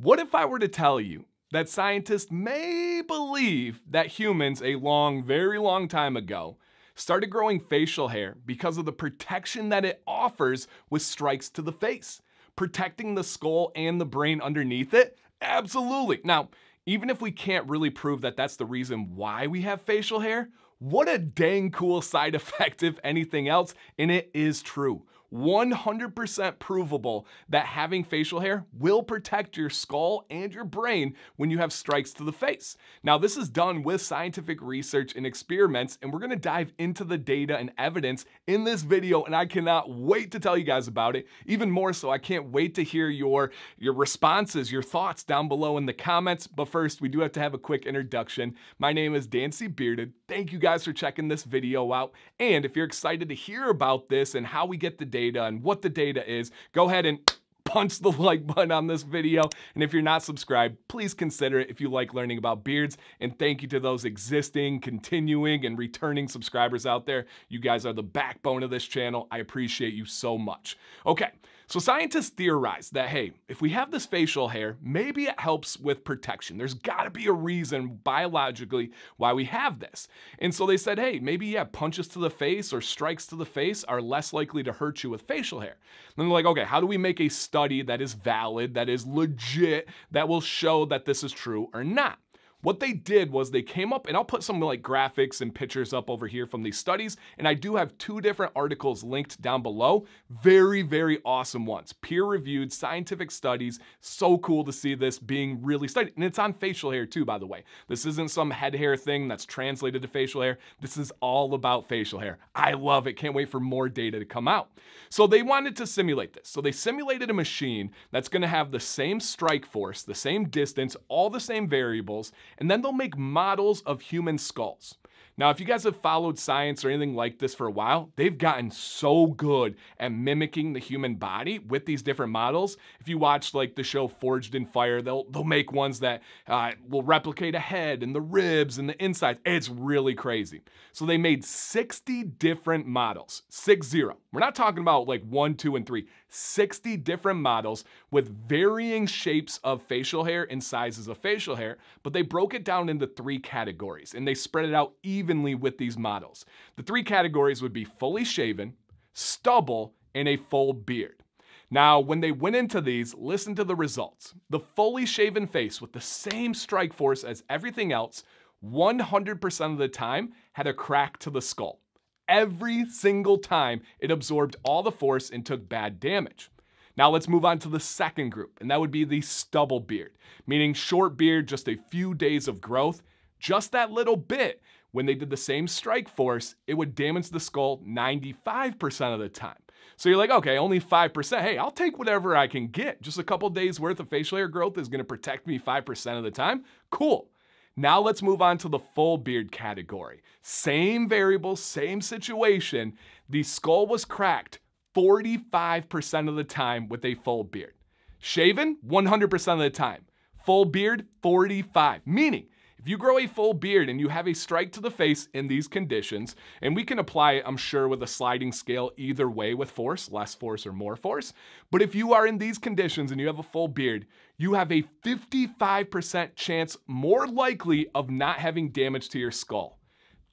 What if I were to tell you that scientists may believe that humans a long, very long time ago started growing facial hair because of the protection that it offers with strikes to the face? Protecting the skull and the brain underneath it? Absolutely. Now, even if we can't really prove that that's the reason why we have facial hair, what a dang cool side effect, if anything else, and it is true. 100% provable that having facial hair will protect your skull and your brain when you have strikes to the face. Now, this is done with scientific research and experiments, and we're gonna dive into the data and evidence in this video, and I cannot wait to tell you guys about it. Even more so, I can't wait to hear your, your responses, your thoughts down below in the comments. But first, we do have to have a quick introduction. My name is Dan C Bearded. Thank you guys for checking this video out. And if you're excited to hear about this and how we get the data, data and what the data is, go ahead and punch the like button on this video. And if you're not subscribed, please consider it if you like learning about beards. And thank you to those existing, continuing, and returning subscribers out there. You guys are the backbone of this channel. I appreciate you so much. Okay, so scientists theorize that, hey, if we have this facial hair, maybe it helps with protection. There's gotta be a reason biologically why we have this. And so they said, hey, maybe, yeah, punches to the face or strikes to the face are less likely to hurt you with facial hair. then they're like, okay, how do we make a study that is valid, that is legit, that will show that this is true or not? What they did was they came up, and I'll put some like graphics and pictures up over here from these studies, and I do have two different articles linked down below. Very, very awesome ones. Peer-reviewed scientific studies. So cool to see this being really studied. And it's on facial hair too, by the way. This isn't some head hair thing that's translated to facial hair. This is all about facial hair. I love it. Can't wait for more data to come out. So they wanted to simulate this. So they simulated a machine that's gonna have the same strike force, the same distance, all the same variables, and then they'll make models of human skulls. Now, if you guys have followed science or anything like this for a while, they've gotten so good at mimicking the human body with these different models. If you watch like the show Forged in Fire, they'll they'll make ones that uh, will replicate a head and the ribs and the insides. It's really crazy. So they made 60 different models, six zero. We're not talking about like one, two, and three. 60 different models with varying shapes of facial hair and sizes of facial hair, but they broke it down into three categories and they spread it out evenly with these models. The three categories would be fully shaven, stubble, and a full beard. Now, when they went into these, listen to the results. The fully shaven face with the same strike force as everything else, 100% of the time had a crack to the skull every single time it absorbed all the force and took bad damage. Now let's move on to the second group, and that would be the stubble beard, meaning short beard, just a few days of growth, just that little bit. When they did the same strike force, it would damage the skull 95% of the time. So you're like, okay, only 5%. Hey, I'll take whatever I can get. Just a couple days worth of facial hair growth is gonna protect me 5% of the time. Cool. Now let's move on to the full beard category. Same variable, same situation. The skull was cracked 45% of the time with a full beard. Shaven, 100% of the time. Full beard, 45. Meaning, if you grow a full beard and you have a strike to the face in these conditions, and we can apply it, I'm sure, with a sliding scale either way with force, less force or more force. But if you are in these conditions and you have a full beard, you have a 55% chance more likely of not having damage to your skull.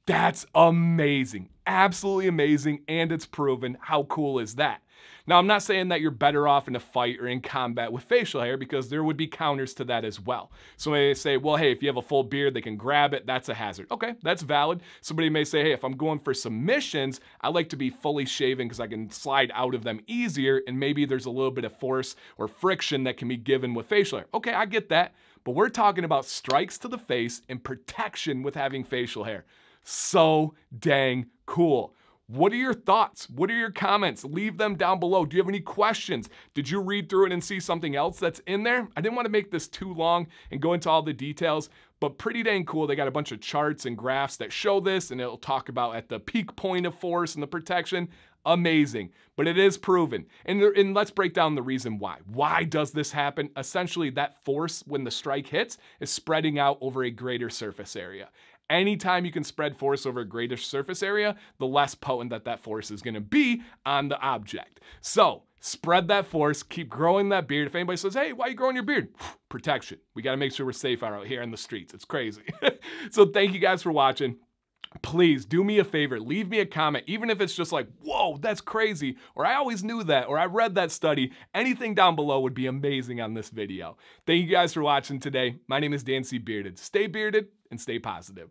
That's amazing. Absolutely amazing. And it's proven. How cool is that? Now, I'm not saying that you're better off in a fight or in combat with facial hair because there would be counters to that as well. Somebody may say, well, hey, if you have a full beard, they can grab it. That's a hazard. Okay, that's valid. Somebody may say, hey, if I'm going for submissions, I like to be fully shaven because I can slide out of them easier and maybe there's a little bit of force or friction that can be given with facial hair. Okay, I get that. But we're talking about strikes to the face and protection with having facial hair. So dang cool. What are your thoughts? What are your comments? Leave them down below. Do you have any questions? Did you read through it and see something else that's in there? I didn't want to make this too long and go into all the details, but pretty dang cool. They got a bunch of charts and graphs that show this, and it'll talk about at the peak point of force and the protection. Amazing, but it is proven. And, there, and let's break down the reason why. Why does this happen? Essentially, that force when the strike hits is spreading out over a greater surface area. Anytime you can spread force over a greater surface area, the less potent that that force is going to be on the object. So spread that force, keep growing that beard. If anybody says, hey, why are you growing your beard? Protection. We got to make sure we're safe out here in the streets. It's crazy. so thank you guys for watching please do me a favor, leave me a comment, even if it's just like, whoa, that's crazy, or I always knew that, or I read that study. Anything down below would be amazing on this video. Thank you guys for watching today. My name is Dan C. Bearded. Stay bearded and stay positive.